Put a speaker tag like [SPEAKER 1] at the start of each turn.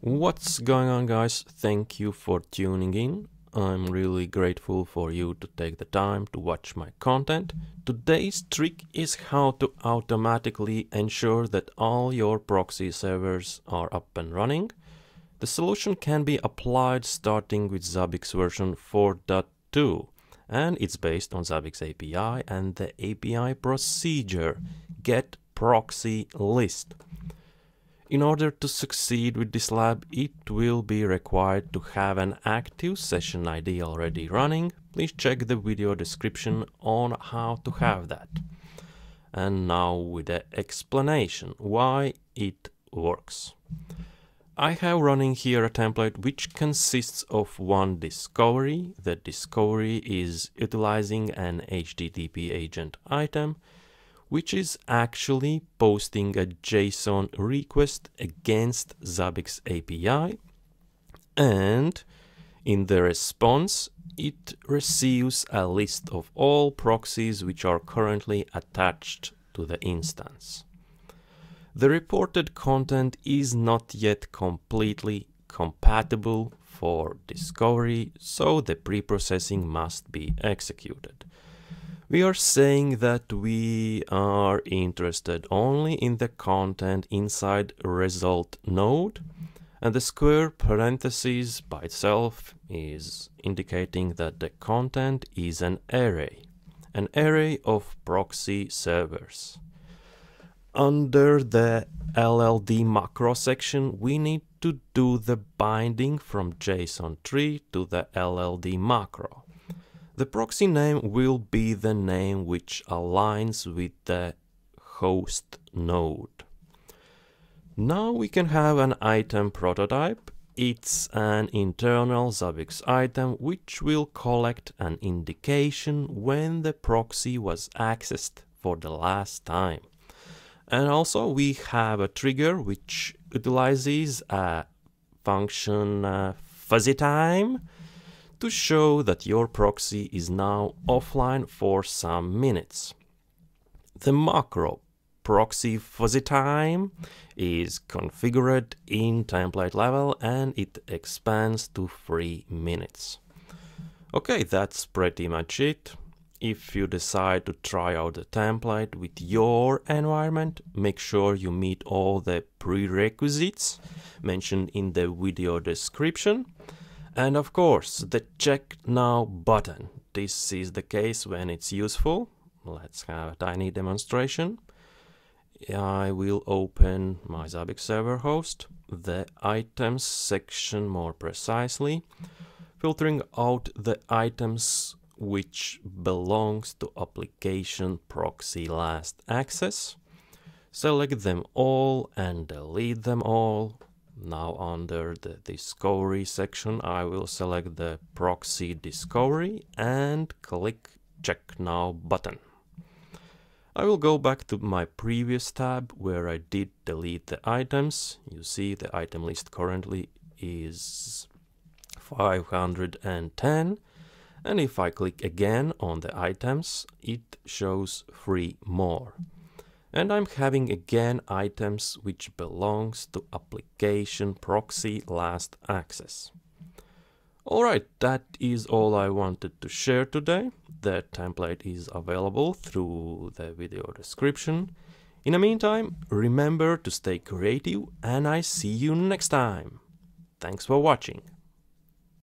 [SPEAKER 1] What's going on guys? Thank you for tuning in. I'm really grateful for you to take the time to watch my content. Today's trick is how to automatically ensure that all your proxy servers are up and running. The solution can be applied starting with Zabbix version 4.2 and it's based on Zabbix API and the API procedure get proxy list. In order to succeed with this lab, it will be required to have an active session ID already running. Please check the video description on how to have that. And now with the explanation why it works. I have running here a template which consists of one discovery. The discovery is utilizing an HTTP agent item which is actually posting a JSON request against Zabbix API and in the response it receives a list of all proxies which are currently attached to the instance. The reported content is not yet completely compatible for discovery, so the preprocessing must be executed we are saying that we are interested only in the content inside result node and the square parentheses by itself is indicating that the content is an array, an array of proxy servers. Under the LLD macro section, we need to do the binding from JSON tree to the LLD macro. The proxy name will be the name which aligns with the host node. Now we can have an item prototype. It's an internal Zabbix item which will collect an indication when the proxy was accessed for the last time. And also we have a trigger which utilizes a function uh, fuzzy time to show that your proxy is now offline for some minutes. The macro proxy fuzzy time is configured in template level and it expands to 3 minutes. Okay, that's pretty much it. If you decide to try out the template with your environment, make sure you meet all the prerequisites mentioned in the video description and of course, the check now button. This is the case when it's useful. Let's have a tiny demonstration. I will open my Zabbix server host, the items section more precisely, filtering out the items which belongs to application proxy last access. Select them all and delete them all now under the discovery section, I will select the proxy discovery and click check now button. I will go back to my previous tab where I did delete the items. You see the item list currently is 510 and if I click again on the items it shows three more and I'm having again items which belongs to application proxy last access. Alright, that is all I wanted to share today. The template is available through the video description. In the meantime, remember to stay creative and I see you next time. Thanks for watching.